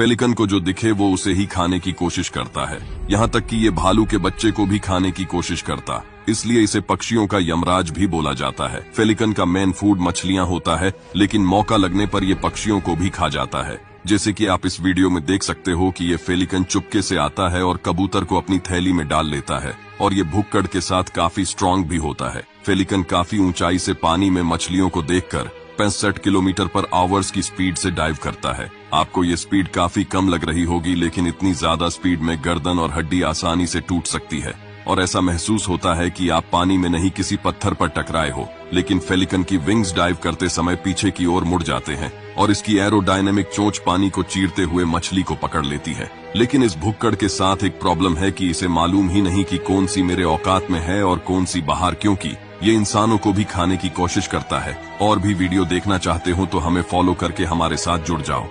फेलिकन को जो दिखे, वो उसे ही खाने की कोशिश करता है। यहाँ तक कि ये भालू के बच्चे को भी खाने की कोशिश करता। इसलिए इसे पक्षियों का यमराज भी बोला जाता है। फेलिकन का मेन फ़ूड मछलियाँ होता है, लेकिन मौका लगने पर ये पक्षियों को भी खा जाता है। जैसे कि आप इस वीडियो में देख सकते हो कि ये फेलिकन चुपके से आता है और कबूतर को अपनी थैली में डाल लेता है, और ये भुक्कड़ के साथ काफ़ी स्ट्रांग भी होता है। फेलिकन काफ़ी ऊंचाई से पानी में मछलियों को देखकर पैंसठ किलोमीटर पर आवर्स की स्पीड से डाइव करता है। आपको ये स्पीड काफ़ी कम लग रही होगी, लेकिन इतनी ज़्यादा स्पीड में गर्दन और हड्डी आसानी से टूट सकती है। और ऐसा महसूस होता है कि आप पानी में नहीं किसी पत्थर पर टकराए हो, लेकिन फेलिकन की विंग्स डाइव करते समय पीछे की ओर मुड़ जाते हैं और इसकी एरोडायनेमिक चोंच पानी को चीरते हुए मछली को पकड़ लेती है। लेकिन इस भुक्कड़ के साथ एक प्रॉब्लम है कि इसे मालूम ही नहीं कि कौन सी मेरे औकात में है और कौन सी बाहर, क्योंकि ये इंसानों को भी खाने की कोशिश करता है और भी वीडियो देखना चाहते हो तो हमें फॉलो करके हमारे साथ जुड़ जाओ।